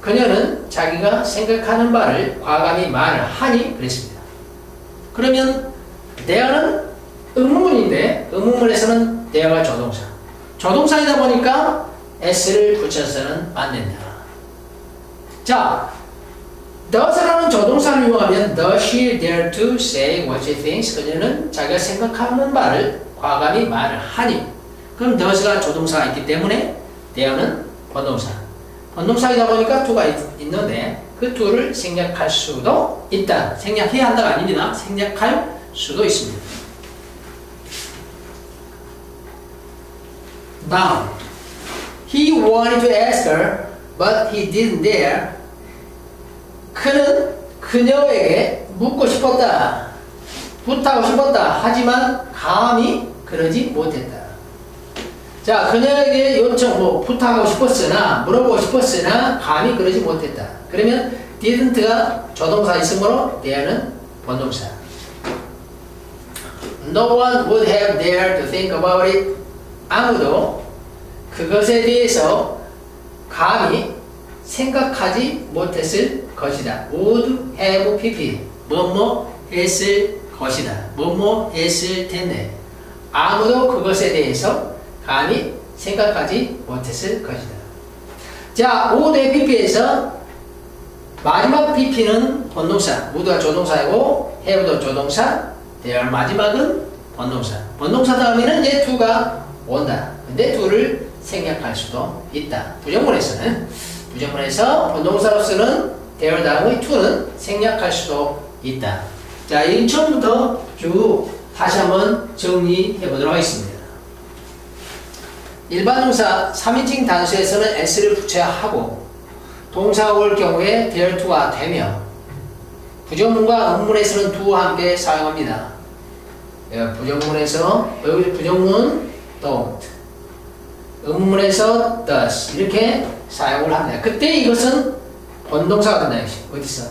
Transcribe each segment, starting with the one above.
그녀는 자기가 생각하는 바를 과감히 말을 하니 그랬습니다. 그러면 there는 의문문인데 의문문에서는 there가 조동사. 조동사이다 보니까 s를 붙여서는 안 된다. 자, does라는 조동사를 이용하면 does she dare to say what she thinks? 그녀는 자기가 생각하는 말을 과감히 말을 하니 그럼 does가 조동사가 있기 때문에 there는 번동사 번동사이다 보니까 to가 있, 있는데 그 to를 생략할 수도 있다. 생략해야 한다가 아닙니다. 생략할 수도 있습니다. 다음 He wanted to ask her, but he didn't dare. 그는 그녀에게 묻고 싶었다. 부탁하고 싶었다. 하지만 감히 그러지 못했다. 자, 그녀에게 요청, 뭐, 부탁하고 싶었으나, 물어보고 싶었으나, 감히 그러지 못했다. 그러면, didn't가 조동사 있으므로, there는 본동사. No one would have dared to think about it. 아무도 그것에 대해서 감히 생각하지 못했을 것이다. would have pp. 뭐뭐 했을 것이다. 뭐뭐 했을 텐데. 아무도 그것에 대해서 감히 생각하지 못했을 것이다. 자, would have pp에서 마지막 pp는 본동사, would가 조동사이고 have도 조동사, there 마지막은 본동사. 본동사 다음에는 이제 to가 온다. 근데 to를 생략할 수도 있다. 부정문에서는 부정문에서 본동사로서는 there 다음의 to는 생략할 수도 있다. 자, 1처음부터 쭉 다시 한번 정리해 보도록 하겠습니다. 일반 동사 3인칭 단수에서는 s를 붙여야 하고 동사가 올 경우에 there to가 되며 부정문과 음문에서는 do와 함께 사용합니다. 예, 부정문에서 여기 부정문 don't 음문에서 does 이렇게 사용을 합니다. 그때 이것은 본동사가 된다. 어디서?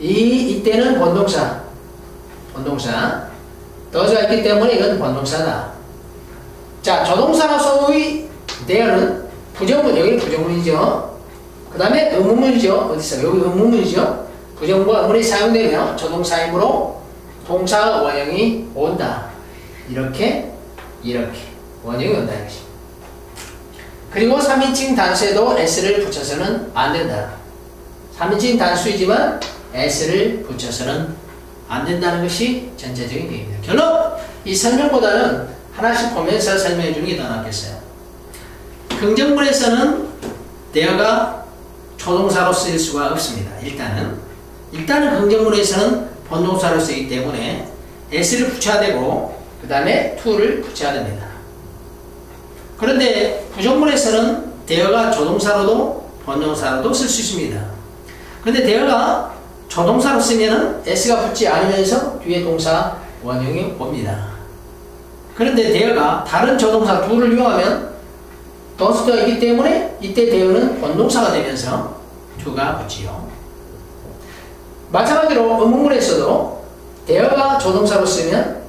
이 이때는 본동사 본동사 does가 있기 때문에 이건 본동사다. 자 조동사로서의 there는 부정문 여기 부정문이죠. 그 다음에 의문문이죠. 어디서? 여기 의문문이죠. 부정문과 의문이 사용되면 조동사이므로 동사 원형이 온다. 이렇게 이렇게 원형이 온다 이것입니다. 그리고 3인칭 단수에도 s를 붙여서는 안 된다. 3인칭 단수이지만 s를 붙여서는 안 된다는 것이 전체적인 얘기입니다. 결론! 이 설명보다는 하나씩 보면서 설명해 주는 게 더 낫겠어요. 긍정문에서는 대어가 조동사로 쓰일 수가 없습니다. 일단은 일단은 긍정문에서는 본동사로 쓰기 때문에 s를 붙여야 되고 그 다음에 to를 붙여야 됩니다. 그런데 부정문에서는 대어가 조동사로도 본동사로도 쓸 수 있습니다. 그런데 대어가 조동사로 쓰면은 s가 붙지 않으면서 뒤에 동사 원형이 옵니다. 그런데 대어가 다른 조동사 둘을 이용하면 does가 있기 때문에 이때 대어는 본동사가 되면서 to가 붙지요. 마찬가지로 의문문에서도 대어가 조동사로 쓰면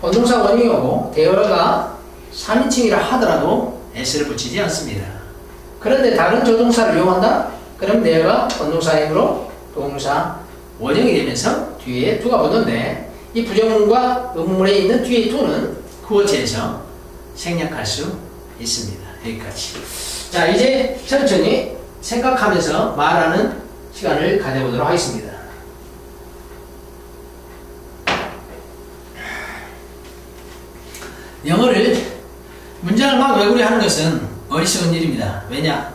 본동사 원형이 오고 대어가 3인칭이라 하더라도 s를 붙이지 않습니다. 그런데 다른 조동사를 이용한다? 그럼 대어가 본동사이므로 동사 원형이 되면서 뒤에 to가 붙는데 이 부정문과 의문문에 있는 뒤에 to는 구어체에서 생략할 수 있습니다. 여기까지. 자 이제 천천히 생각하면서 말하는 시간을 가져보도록 하겠습니다. 영어를 문장을 막 외우려 하는 것은 어리석은 일입니다. 왜냐?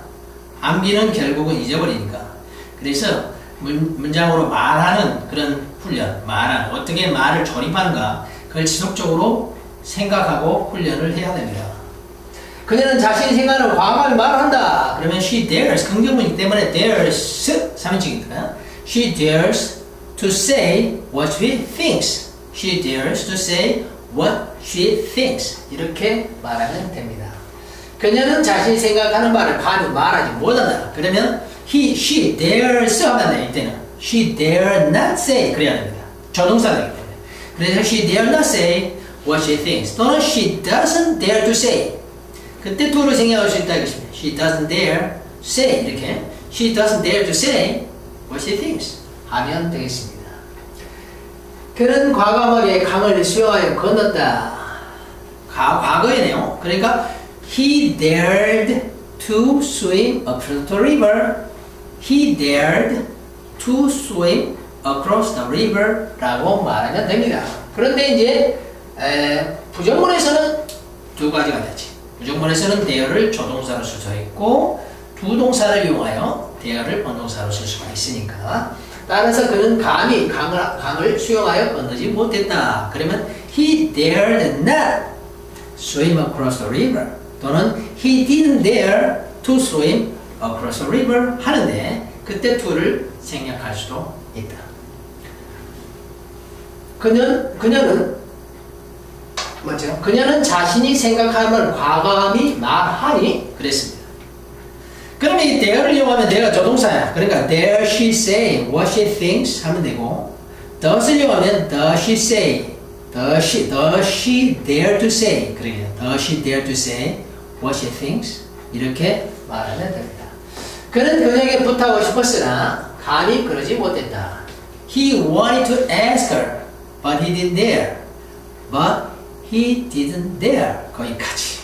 암기는 결국은 잊어버리니까. 그래서 문, 문장으로 말하는 그런 훈련, 말하는 어떻게 말을 조립하는가 그걸 지속적으로 생각하고 훈련을 해야 됩니다. 그녀는 자신이 생각하는 과감하게 말을 한다. 그러면 she dares 긍정문이기 때문에 dares 3인칭이니까 she dares to say what she thinks. she dares to say what she thinks. 이렇게 말하면 됩니다. 그녀는 자신이 생각하는 말을 감히 말하지 못한다. 그러면 he, she dares 하면 돼. 이때는 she dare not say 그래야 됩니다. 조동사가 되기 때문에. 그래서 she dare not say what she thinks. 또는 she doesn't dare to say. 그때 to를 생략할 수 있다 이것입니다. She doesn't dare say 이렇게 she doesn't dare to say what she thinks 하면 되겠습니다. 그는 과감하게 강을 수영하여 건넜다. 가, 과거이네요. 그러니까 he dared to swim across the river. He dared to swim across the river 라고 말하면 됩니다. 그런데 이제 에, 부정문에서는 두 가지가 되지. 부정문에서는 dare를 조동사로 쓸 수 있고 두 동사를 이용하여 dare를 원동사로 쓸 수가 있으니까 따라서 그는 감히 강을, 강을 수영하여 건너지 못했다. 그러면 he dared not swim across the river 또는 he didn't dare to swim across the river 하는데 그때 to를 생략할 수도 있다. 그는, 그녀는 맞죠? 그녀는 자신이 생각함을 과감히 말하니 그랬습니다. 그러면 이 dare를 이용하면 내가 조동사야. 그러니까 dare she say what she thinks 하면 되고 does를 이용하면 does she say does she, does she dare to say 그러게요. does she dare to say what she thinks 이렇게 말하면 됩니다. 그는 그녀에게 부탁하고 싶었으나 감히 그러지 못했다. He wanted to ask her but he didn't dare. But he didn't dare. 거기까지.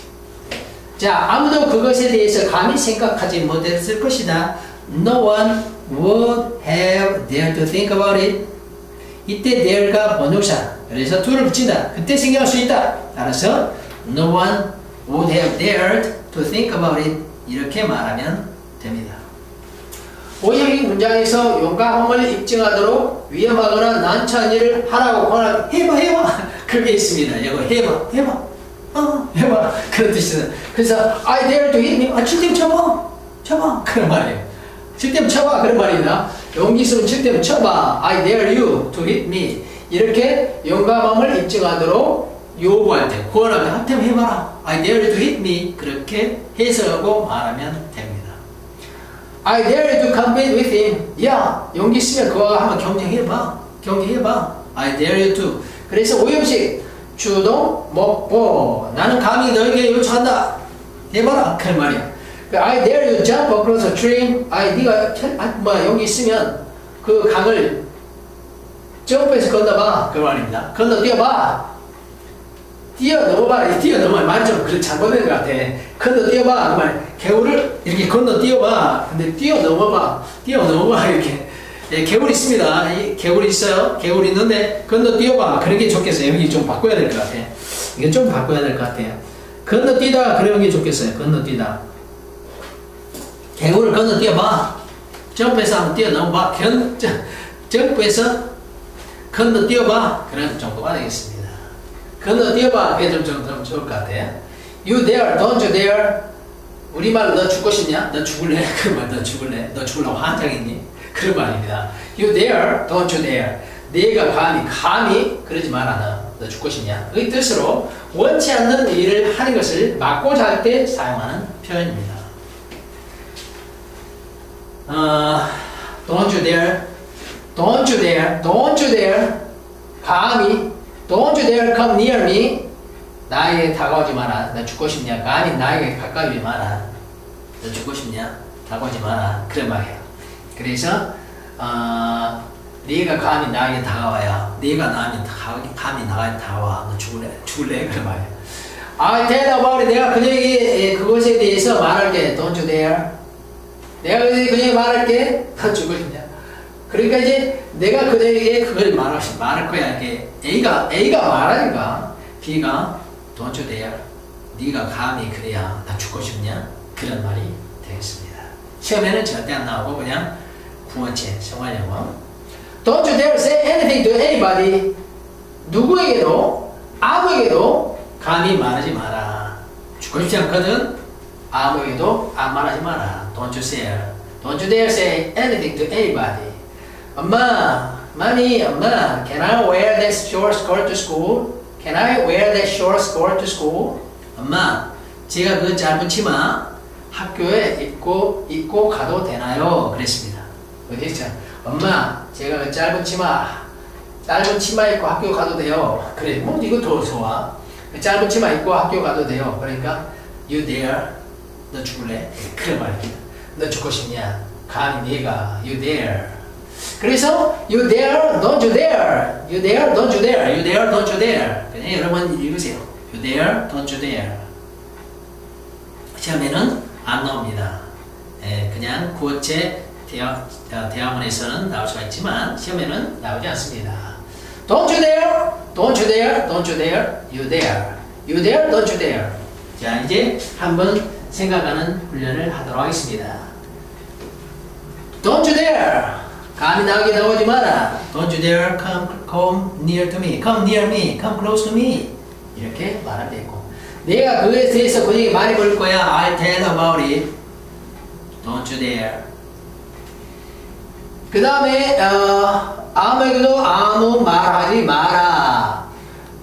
자, 아무도 그것에 대해서 감히 생각하지 못했을 것이다. No one would have dared to think about it. 이때 dare가 번역사. 그래서 to를 붙인다. 그때 생각할 수 있다. 따라서 no one would have dared to think about it. 이렇게 말하면 됩니다. 오형이 문장에서 용감함을 입증하도록 위험하거나 난처한 일을 하라고 권하 해봐 해봐. 그게 있습니다. 이거 해봐 해봐. 어 해봐. 그런 뜻이다. 그래서 I dare to hit me 아 칠대면 쳐봐. 쳐봐. 그런 말이에요. 칠대면 쳐봐. 그런 말이다. 용기 있으면 칠대면 쳐봐. I dare you to hit me. 이렇게 용감함을 입증하도록 요구할 때 구원하면 한템 해봐라. I dare you to hit me. 그렇게 해석하고 말하면 됩니다. I dare you to compete with him. 야, 용기 있으면 그와 한번 경쟁해봐. 경쟁해봐. I dare you to. 그래서 오형식 주동 먹보 나는 감히 너에게 요청한다. 해봐라. 그 말이야. I dare you jump across a stream. I 네가 아, 뭐 용기 있으면 그 강을 점프해서 건너봐. 그 말입니다. 건너 뛰어봐. 뛰어넘어봐. 뛰어넘어. 좀 그래 잘못된 것 같아. 건너 뛰어봐. 그 말. 개울을 이렇게 건너 뛰어봐. 근데 뛰어넘어봐. 뛰어넘어봐. 이렇게. 예, 개울 있습니다. 이 개울이 있어요. 개울 있는데 건너 뛰어봐. 그런 게 좋겠어요. 여기 좀 바꿔야 될 것 같아. 이게 좀 바꿔야 될 것 같아요. 건너 뛰다 그런 게 좋겠어요. 건너 뛰다. 개울을 건너 뛰어봐. 점프해서 한번 뛰어넘어봐. 견, 점프해서 건너 뛰어봐. 그런 정도가 되겠습니다. 그게 좀, 좀, 좀 좋을 것 같아요. You dare, don't you dare? 우리말로 너 죽고 싶냐? 너 죽을래? 그 말, 너 죽을래? 너 죽으려고 한장했니? 그런 말입니다. You dare, don't you dare? 네가 감히, 감히 그러지 마라 너. 너 죽고 싶냐? 그 뜻으로 원치 않는 일을 하는 것을 막고자 할 때 사용하는 표현입니다. 어, don't you dare, don't you dare, don't you dare, 감히, don't you dare come near me. 나에게 다가오지 마라. 너 죽고 싶냐? 감히 나에게 가까이 오지 마라. 너 죽고 싶냐? 다가오지 마라. 그런 말이에요. 그래서 어, 네가 감히 나에게 다가와야 네가 나한테 감히 나에게 다가와. 너 죽을래? 죽을래? 그런 말이에요. I tell about it. 내가 그녀에게 그것에 대해서 말할게. Don't you dare. 내가 그녀에게 말할게. 너 죽고 싶냐? 그러니까 이제 내가 그녀에게 그걸 말할, 말할 거야. 이게 A가, A가 말하니까 B가 Don't you dare. 네가 감히 그래야 나 죽고 싶냐? 그런 말이 되겠습니다. 시험에는 절대 안 나오고 그냥 구원체, 생활영어. Don't you dare say anything to anybody. 누구에게도 아무에게도 감히 말하지 마라. 죽고 싶지 않거든. 아무에게도 안 말하지 마라. Don't you say. Don't you dare say anything to anybody. 엄마, mommy, 엄마, can I wear this short skirt to school? Can I wear that short skirt to school? 엄마, 제가 그 짧은 치마 학교에 입고 입고 가도 되나요? 그랬습니다. 어디죠? 엄마, 제가 그 짧은 치마 짧은 치마 입고 학교 가도 돼요. 그래, 뭐 이거 더 좋아. 그 짧은 치마 입고 학교 가도 돼요. 그러니까 you dare, 너 죽을래? 그런 말입니다. 너 죽고 싶냐? 감히 네가 you dare. 그래서 you dare, don't you dare. you dare, don't you dare. you dare, don't you dare. 그냥 여러분 읽으세요. you dare, don't you dare. 시험에는 안 나옵니다. 예, 그냥 구어체 대학, 대학원에서는 나올 수가 있지만 시험에는 나오지 않습니다. Don't you dare, don't you dare, don't you dare, you dare. You dare, don't you dare. 자, 이제 한번 생각하는 훈련을 하도록 하겠습니다. Don't you dare. 감히 나에게 나오지 마라. Don't you dare come, come near to me. Come near me. Come close to me. 이렇게 말하면 되고. 내가 그에 대해서 그에게 말해볼 거야. I'll tell about it. Don't you dare. 그 다음에 어, 아무에게도 아무 말하지 마라.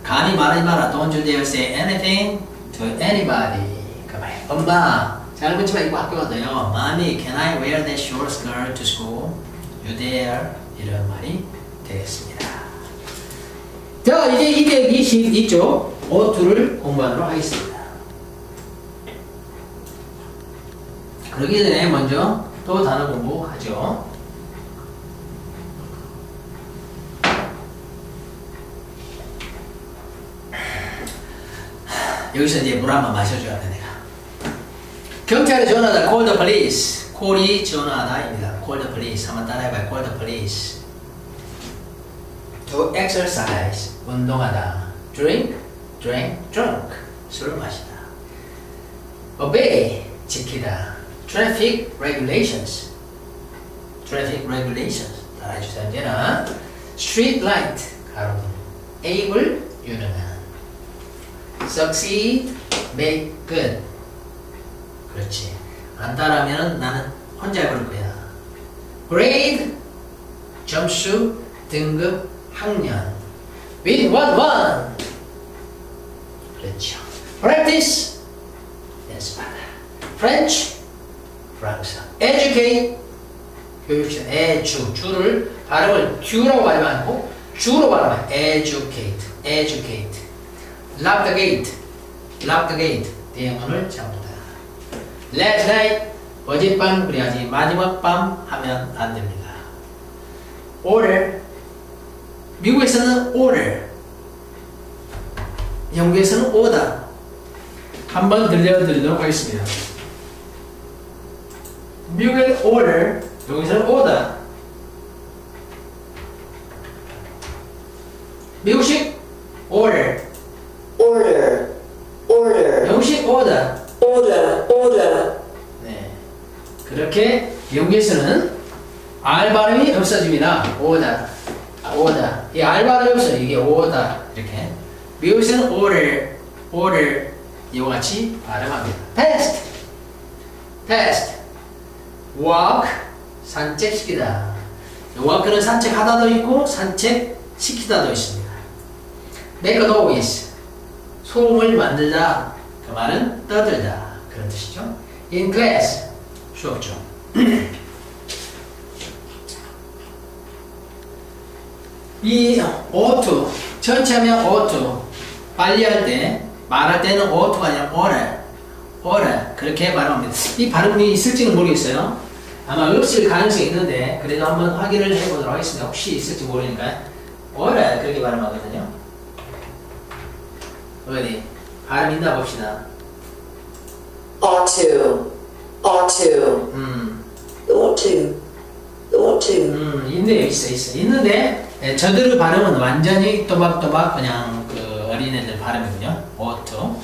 감히 말하지 마라. Don't you dare say anything to anybody. 그 말. 엄마 잘못치만 입고 학교 가도요. Mommy, can I wear that short skirt to school? Dare. 이런 말이 되겠습니다. 자, 이제 222쪽 오투를 공부하도록 하겠습니다. 그러기 전에 먼저 또 단어 공부하죠. 여기서 이제 물 한 번 마셔줘야 돼, 내가. 경찰에 전화하다, call the police. 콜이 전화하다입니다. call the police. 한번 따라해봐요. call the police. to exercise. 운동하다. drink, drink, drunk. 술을 마시다. obey. 지키다. traffic regulations. traffic regulations. 따라해주세요. 이제는 street light. 가로등. able. 유능한. succeed, make good. 그렇지. 안 따라하면 나는 혼자 해볼 거야. grade, 점수, 등급, 학년. with one one. 그렇죠. practice, 연습하다. French, 프랑스어. educate, 교육시간. 에주, 주를 발음을 주라고 발음 안 하고 주로 발음해. educate, educate. Lock the gate. Lock the gate. 대문을 잠그다. Last night. 어젯밤 그래야지. 마지막 밤 하면 안 됩니다. Order. 미국에서는 order. 영국에서는 order. 한번 들려드리도록 하겠습니다. 미국의 order. 여기서는. 미국식 order. order, order, 영국식 order. order, order, 네. 그렇게 영국에서는 R 발음이 없어집니다. 오다. 오다. 이 발음이 없어요. 이게 오다. 이렇게. 미국에서는 order, order 이와 같이 발음합니다. test, test, walk, 산책시키다. walk는 산책하다도 있고 산책시키다도 있습니다. make a noise, 소음을 만들다. 그 말은 떠들다. 그런 뜻이죠. in class, 수업 중. 이 ought, 전체 하면 ought, 빨리 할 때, 말할 때는 ought가 아니라 ought, ought, 그렇게 발음합니다. 이 발음이 있을지는 모르겠어요. 아마 없을 가능성이 있는데, 그래도 한번 확인을 해보도록 하겠습니다. 혹시 있을지 모르니까. ought, 그렇게 발음하거든요. 어디? 발음 있나 봅시다. ought to, 음, ought to, 음, 있네요, 있어, 있어. 있는데, 예, 저들의 발음은 완전히 또박또박 그냥 그 어린애들 발음이군요. 오투.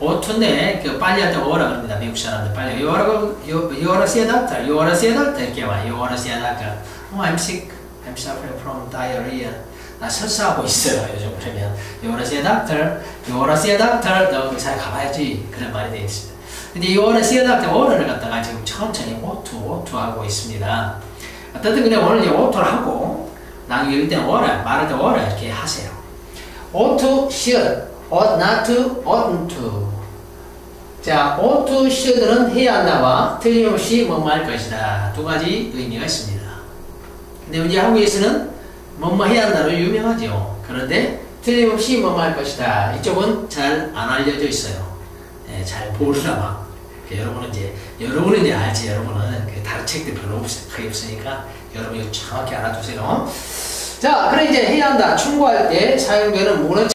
오투인데, 그 빨리 할 때 오라 그럽니다. 미국 사람들 빨리. You wanna see a doctor? 이렇게 와. A doctor? Oh, I'm sick. I'm suffering from diarrhea. 나 설사하고 있어요, 요즘 그러면. Wanna see a doctor? 너 의사에 가봐야지. 그런 말이 되어 있습니다. 근데 이 오라 시에다한테 오라를 갖다가 지금 천천히 오투 오투 하고 있습니다. 어쨌든 그냥 오늘 이 오투를 하고 나중에 읽을 때는 오라 말할 때 오라 이렇게 하세요. ought, should, ought not to, oughtn't to. 자, ought to, should는 해야 한다와 틀림없이 뭐뭐 할 것이다. 두 가지 의미가 있습니다. 근데 우리 한국에서는 뭐뭐 해야 한다로 유명하죠. 그런데 틀림없이 뭐뭐 할 것이다. 이쪽은 잘 안 알려져 있어요. 예, 잘 모르나 봐. 여러분은 이제 여러분은 이제 알지 여러분은 그 다른 책들 별로 없, 거의 없으니까 여러분 이거 정확히 알아두세요. 자, 그래 이제 해야 한다. 충고할 때 사용되는 문어